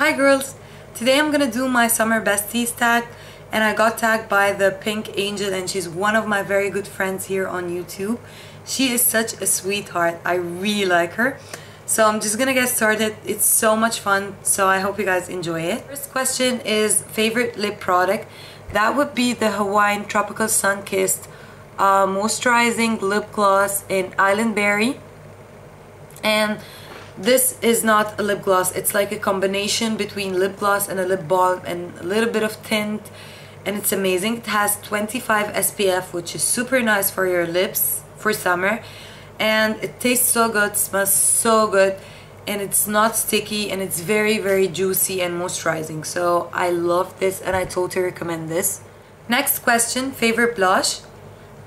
Hi girls! Today I'm gonna do my summer besties tag and I got tagged by the Pink Angel and she's one of my very good friends here on YouTube. She is such a sweetheart. I really like her. So I'm just gonna get started. It's so much fun, so I hope you guys enjoy it. First question is favorite lip product. That would be the Hawaiian Tropical Sun Kissed uh, Moisturizing Lip Gloss in Island Berry. And this is not a lip gloss. It's like a combination between lip gloss and a lip balm and a little bit of tint. And it's amazing. It has 25 SPF which is super nice for your lips for summer. And it tastes so good smells so good. And it's not sticky and it's very very juicy and moisturizing. So I love this and I totally recommend this. Next question favorite blush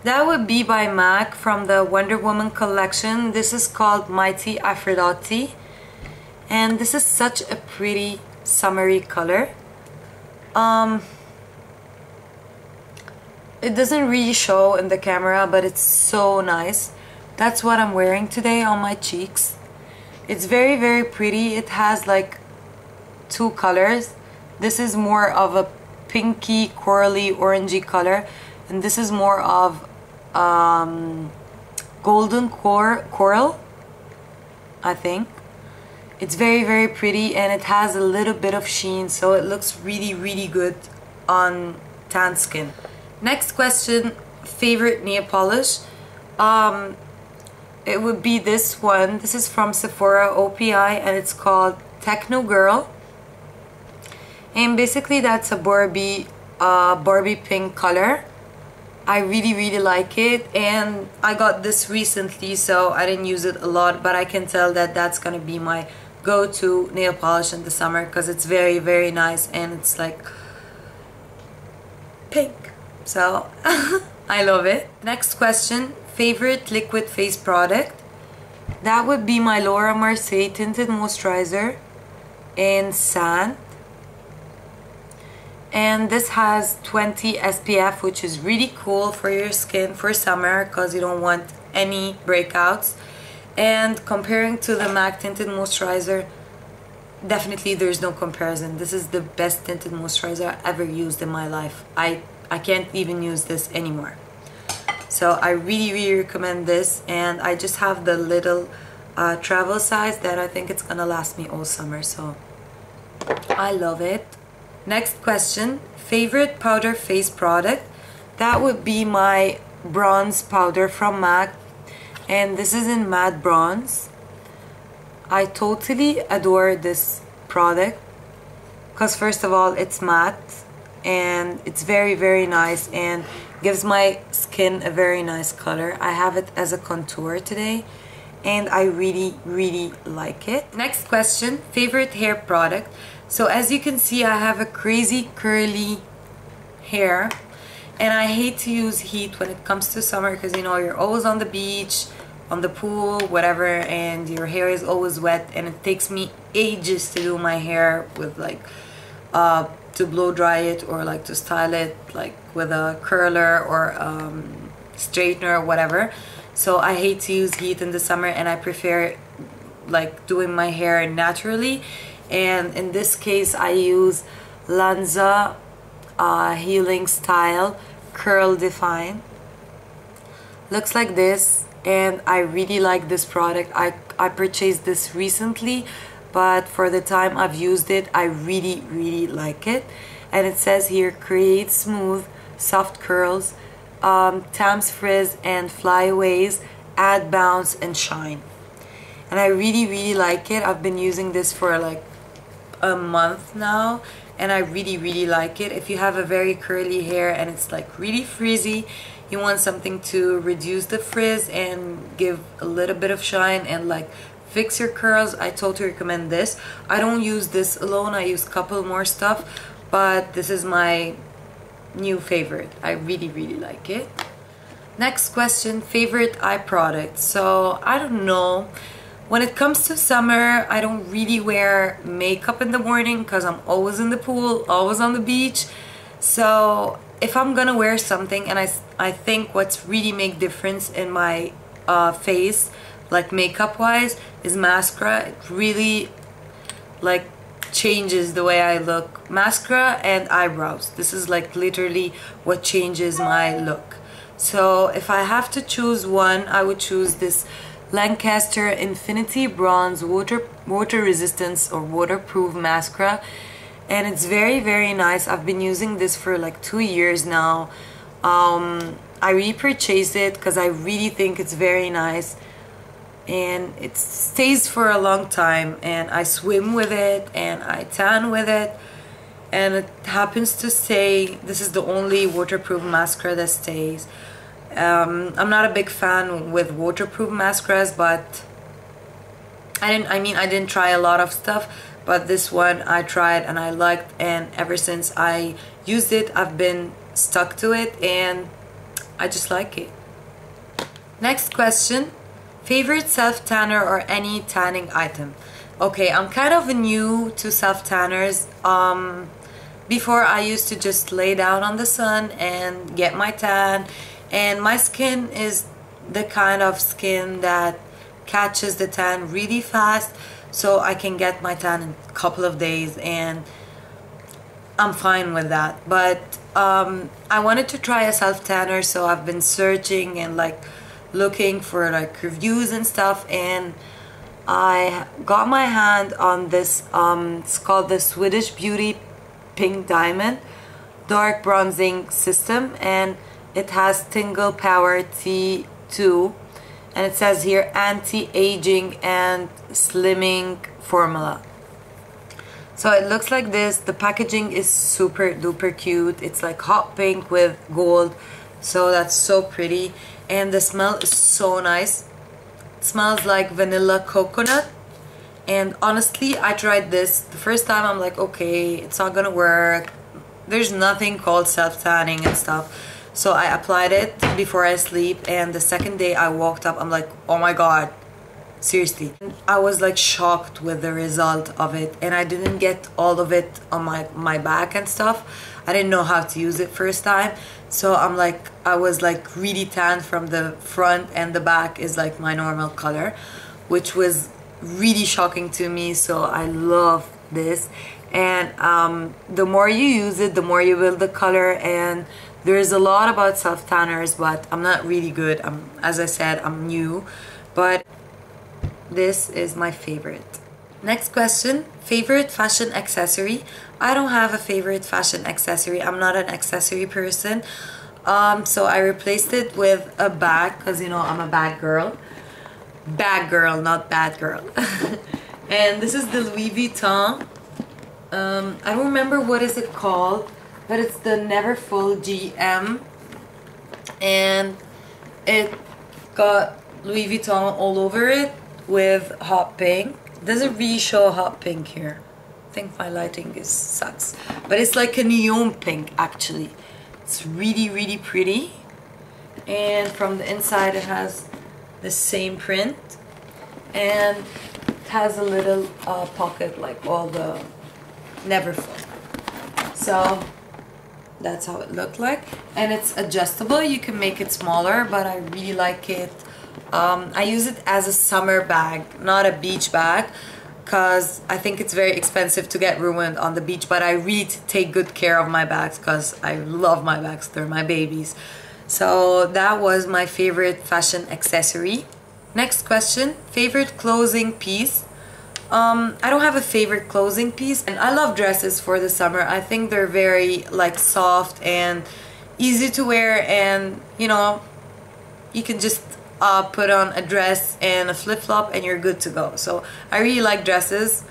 that would be by MAC from the Wonder Woman collection. This is called Mighty Aphrodite. And this is such a pretty summery color. Um, it doesn't really show in the camera, but it's so nice. That's what I'm wearing today on my cheeks. It's very, very pretty. It has like two colors. This is more of a pinky, corally, orangey color. And this is more of um, golden cor coral I think. It's very very pretty and it has a little bit of sheen so it looks really really good on tan skin. Next question favorite nail polish. Um, it would be this one. This is from Sephora OPI and it's called Techno Girl. And basically that's a Barbie uh, Barbie pink color I really really like it and I got this recently so I didn't use it a lot but I can tell that that's gonna be my go-to nail polish in the summer because it's very very nice and it's like pink. So I love it. Next question favorite liquid face product? That would be my Laura Mercier tinted moisturizer in sand and this has 20 SPF which is really cool for your skin for summer because you don't want any breakouts. And comparing to the MAC tinted moisturizer definitely there's no comparison. This is the best tinted moisturizer I ever used in my life. I I can't even use this anymore. So I really really recommend this and I just have the little uh, travel size that I think it's gonna last me all summer so I love it Next question, favorite powder face product? That would be my bronze powder from MAC and this is in matte bronze. I totally adore this product because first of all it's matte and it's very very nice and gives my skin a very nice color. I have it as a contour today and I really really like it. Next question, favorite hair product? So as you can see, I have a crazy curly hair and I hate to use heat when it comes to summer because you know you're always on the beach, on the pool, whatever, and your hair is always wet and it takes me ages to do my hair with like uh, to blow dry it or like to style it like with a curler or um, straightener or whatever. So I hate to use heat in the summer and I prefer like doing my hair naturally and in this case I use Lanza uh, Healing Style Curl Define. Looks like this and I really like this product. I, I purchased this recently but for the time I've used it I really really like it. And it says here create smooth soft curls um, Tams frizz and flyaways add bounce and shine. And I really really like it. I've been using this for like a month now and I really really like it. If you have a very curly hair and it's like really frizzy you want something to reduce the frizz and give a little bit of shine and like fix your curls I totally recommend this. I don't use this alone I use couple more stuff but this is my new favorite. I really really like it. Next question favorite eye product. So I don't know when it comes to summer, I don't really wear makeup in the morning because I'm always in the pool, always on the beach. So if I'm gonna wear something and I, I think what's really make difference in my uh, face, like makeup wise, is mascara. It really like changes the way I look. Mascara and eyebrows. This is like literally what changes my look. So if I have to choose one, I would choose this Lancaster Infinity Bronze Water, water Resistance or Waterproof Mascara. And it's very, very nice. I've been using this for like two years now. Um, I repurchased it because I really think it's very nice and it stays for a long time and I swim with it and I tan with it and it happens to stay this is the only waterproof mascara that stays um, I'm not a big fan with waterproof mascaras but I didn't I mean I didn't try a lot of stuff but this one I tried and I liked and ever since I used it I've been stuck to it and I just like it next question Favorite self-tanner or any tanning item? Okay, I'm kind of new to self-tanners. Um, before I used to just lay down on the sun and get my tan and my skin is the kind of skin that catches the tan really fast so I can get my tan in a couple of days and I'm fine with that. But um, I wanted to try a self tanner so I've been searching and like looking for like reviews and stuff and I got my hand on this um, it's called the Swedish Beauty Pink Diamond dark bronzing system and it has Tingle Power T2 and it says here anti-aging and slimming formula. So it looks like this. The packaging is super duper cute. It's like hot pink with gold. So that's so pretty. And the smell is so nice. It smells like vanilla coconut. And honestly I tried this the first time. I'm like okay it's not gonna work. There's nothing called self-tanning and stuff so I applied it before I sleep and the second day I woke up I'm like oh my god seriously. I was like shocked with the result of it and I didn't get all of it on my my back and stuff. I didn't know how to use it first time. So I'm like I was like really tan from the front and the back is like my normal color which was really shocking to me. So I love this. And um, the more you use it the more you build the color and there's a lot about self tanners but I'm not really good. I'm as I said I'm new. But this is my favorite. Next question. Favorite fashion accessory? I don't have a favorite fashion accessory. I'm not an accessory person. Um, so I replaced it with a bag because you know I'm a bag girl. Bag girl not bad girl. And this is the Louis Vuitton. Um, I don't remember what is it called but it's the Neverfull GM and it got Louis Vuitton all over it with hot pink. Doesn't really show hot pink here. I think my lighting is sucks. But it's like a neon pink actually. It's really really pretty. And from the inside it has the same print. And it has a little uh, pocket like all the Neverfull so that's how it looked like. And it's adjustable. You can make it smaller but I really like it. Um, I use it as a summer bag not a beach bag because I think it's very expensive to get ruined on the beach but I really take good care of my bags because I love my bags. They're my babies. So that was my favorite fashion accessory. Next question favorite clothing piece um, I don't have a favorite clothing piece and I love dresses for the summer. I think they're very like soft and easy to wear and you know you can just uh, put on a dress and a flip-flop and you're good to go. So I really like dresses.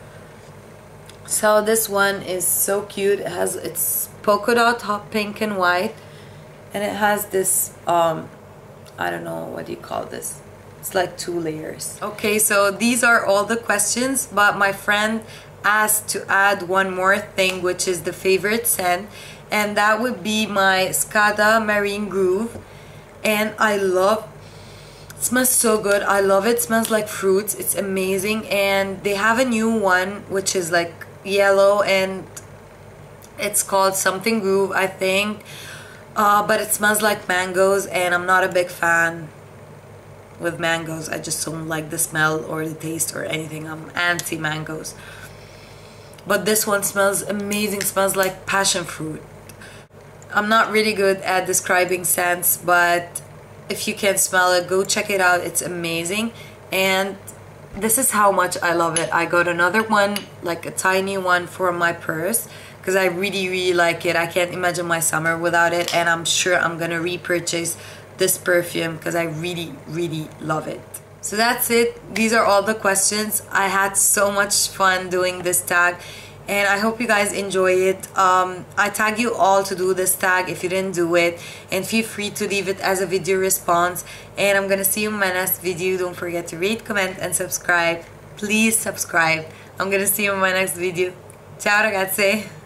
So this one is so cute. It has it's polka dot hot pink and white and it has this um I don't know what do you call this it's like two layers okay so these are all the questions but my friend asked to add one more thing which is the favorite scent and that would be my Escada Marine Groove and I love it smells so good. I love it. it. Smells like fruits. It's amazing. And they have a new one which is like yellow and it's called something groove I think. Uh, but it smells like mangoes and I'm not a big fan with mangoes. I just don't like the smell or the taste or anything. I'm anti mangoes. but this one smells amazing smells like passion fruit I'm not really good at describing scents but if you can smell it go check it out it's amazing and this is how much I love it I got another one like a tiny one for my purse because I really really like it I can't imagine my summer without it and I'm sure I'm gonna repurchase this perfume because I really really love it so that's it these are all the questions I had so much fun doing this tag and I hope you guys enjoy it. Um, I tag you all to do this tag if you didn't do it and feel free to leave it as a video response and I'm gonna see you in my next video. Don't forget to rate, comment and subscribe. Please subscribe. I'm gonna see you in my next video. Ciao ragazzi!